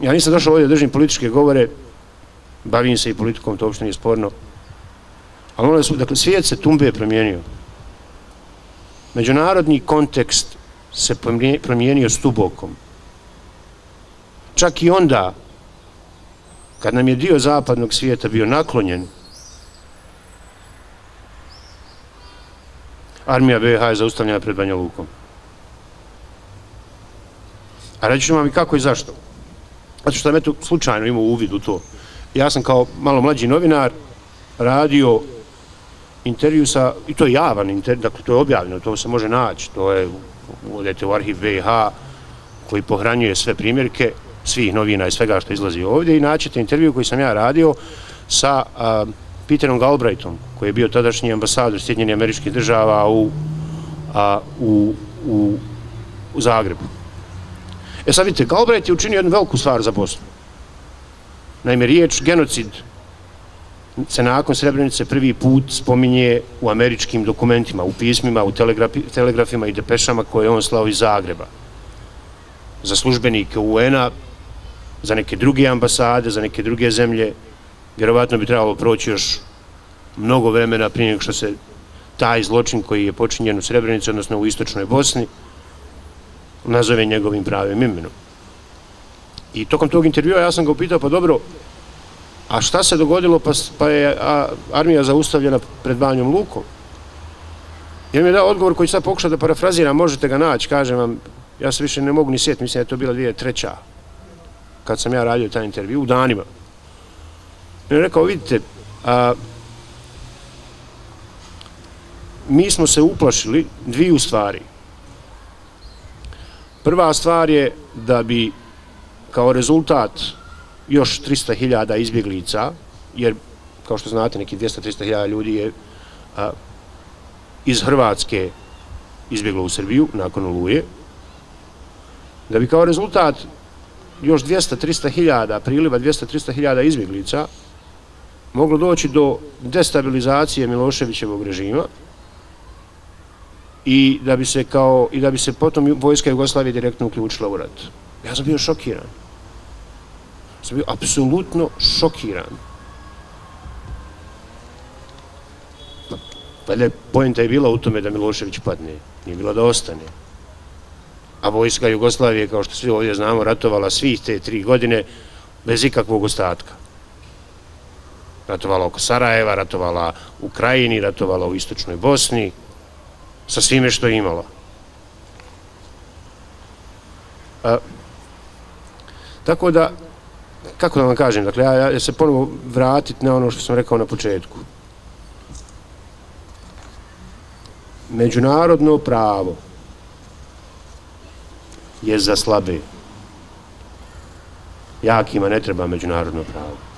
Ja nisam došao ovdje da držim političke govore, bavim se i politikom, to uopšte nije sporno. Ali ono su, dakle, svijet se tumbe promijenio. Međunarodni kontekst se promijenio stubokom. Čak i onda, kad nam je dio zapadnog svijeta bio naklonjen, armija BiH je zaustavljena pred Banja Lukom. A reći ću vam i kako i zašto. Zato što sam eto slučajno imao uvid u to. Ja sam kao malo mlađi novinar radio intervju sa, i to je javan intervju, dakle to je objavljeno, to se može naći, to je, odete u arhiv BiH koji pohranjuje sve primjerke svih novina i svega što izlazi ovdje i naćete intervju koji sam ja radio sa a, Peterom Galbraithom, koji je bio tadašnji ambasador Sjedinjenih američkih država u, a, u, u, u Zagrebu. E sad vidite, Galbraith je učinio jednu veliku stvar za Bosnu. Naime, riječ genocid se nakon Srebrenice prvi put spominje u američkim dokumentima, u pismima, u telegrafima i depešama koje je on slao iz Zagreba. Za službenike UN-a, za neke druge ambasade, za neke druge zemlje, vjerovatno bi trebalo proći još mnogo vremena prije nego što se taj zločin koji je počinjen u Srebrenici, odnosno u istočnoj Bosni, nazove njegovim pravim imenom. I tokom tog intervjua ja sam ga upitao, pa dobro, a šta se dogodilo pa, pa je a, armija zaustavljena pred Banjom Lukom? I on mi je dao odgovor koji sad pokušao da parafraziram, možete ga naći, kažem vam, ja se više ne mogu ni sjetiti, mislim da je to bila dvije treća, kad sam ja radio taj intervju, u danima. I on je rekao, vidite, a, mi smo se uplašili dviju stvari. Prva stvar je da bi kao rezultat još 300.000 izbjeglica, jer kao što znate neki 200-300.000 ljudi je a, iz Hrvatske izbjeglo u Srbiju nakon oluje, da bi kao rezultat još 200-300.000 priliva 200-300.000 izbjeglica moglo doći do destabilizacije Miloševićevog režima, i da bi se kao i da bi se potom vojska Jugoslavije direktno uključila u rat. Ja sam bio šokiran. Sam bio apsolutno šokiran. Pa je pojenta je bila u tome da Milošević padne. Nije bila da ostane. A vojska Jugoslavije, kao što svi ovdje znamo, ratovala svih te tri godine bez ikakvog ostatka. Ratovala oko Sarajeva, ratovala u Krajini, ratovala u Istočnoj Bosni, sa svime što je imala. A, tako da, kako da vam kažem, dakle, ja, ja se ponovo vratit na ono što sam rekao na početku. Međunarodno pravo je za slabe. Jakima ne treba međunarodno pravo.